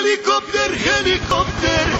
helicopter, helicopter.